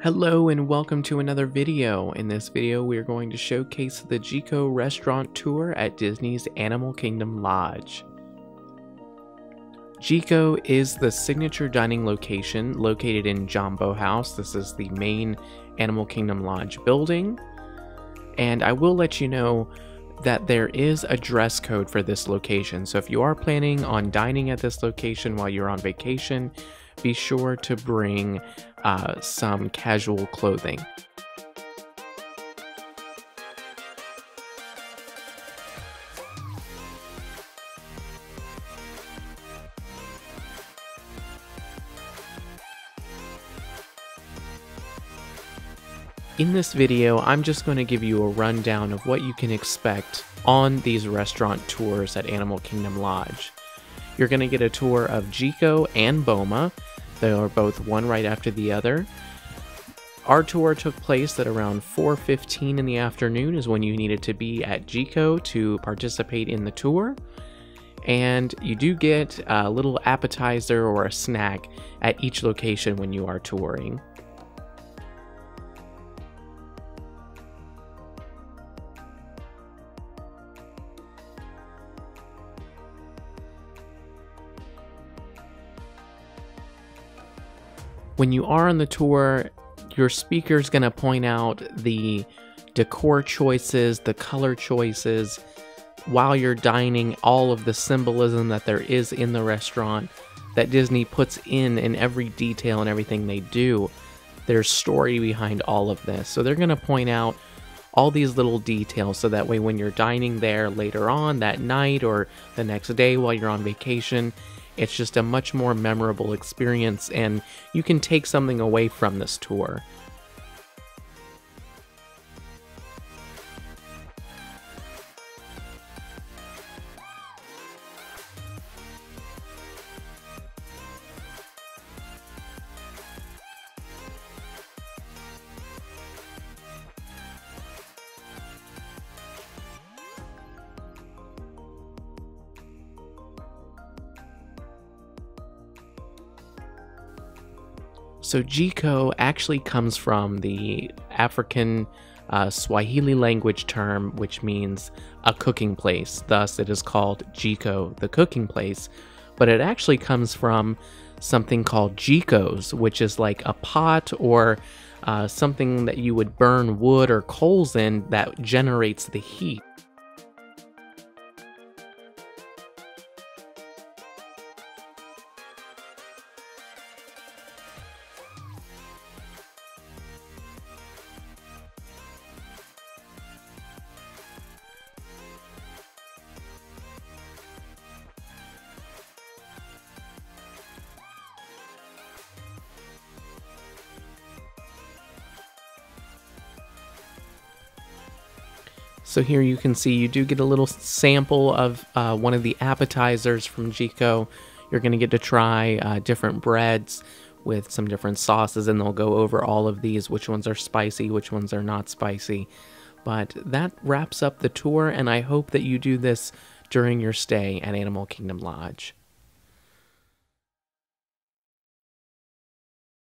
Hello and welcome to another video. In this video we are going to showcase the Jiko restaurant tour at Disney's Animal Kingdom Lodge. Jiko is the signature dining location located in Jambo House. This is the main Animal Kingdom Lodge building. And I will let you know that there is a dress code for this location. So if you are planning on dining at this location while you're on vacation, be sure to bring uh, some casual clothing. In this video, I'm just going to give you a rundown of what you can expect on these restaurant tours at Animal Kingdom Lodge. You're going to get a tour of Jiko and Boma, they are both one right after the other. Our tour took place at around 4:15 in the afternoon is when you needed to be at Jiko to participate in the tour. And you do get a little appetizer or a snack at each location when you are touring. When you are on the tour, your speaker's going to point out the decor choices, the color choices, while you're dining, all of the symbolism that there is in the restaurant that Disney puts in in every detail and everything they do. There's story behind all of this. So they're going to point out all these little details so that way when you're dining there later on that night or the next day while you're on vacation, it's just a much more memorable experience, and you can take something away from this tour. So Jiko actually comes from the African uh, Swahili language term, which means a cooking place. Thus, it is called Jiko, the cooking place. But it actually comes from something called Jikos, which is like a pot or uh, something that you would burn wood or coals in that generates the heat. So here you can see you do get a little sample of uh, one of the appetizers from Jiko. You're going to get to try uh, different breads with some different sauces, and they'll go over all of these, which ones are spicy, which ones are not spicy. But that wraps up the tour, and I hope that you do this during your stay at Animal Kingdom Lodge.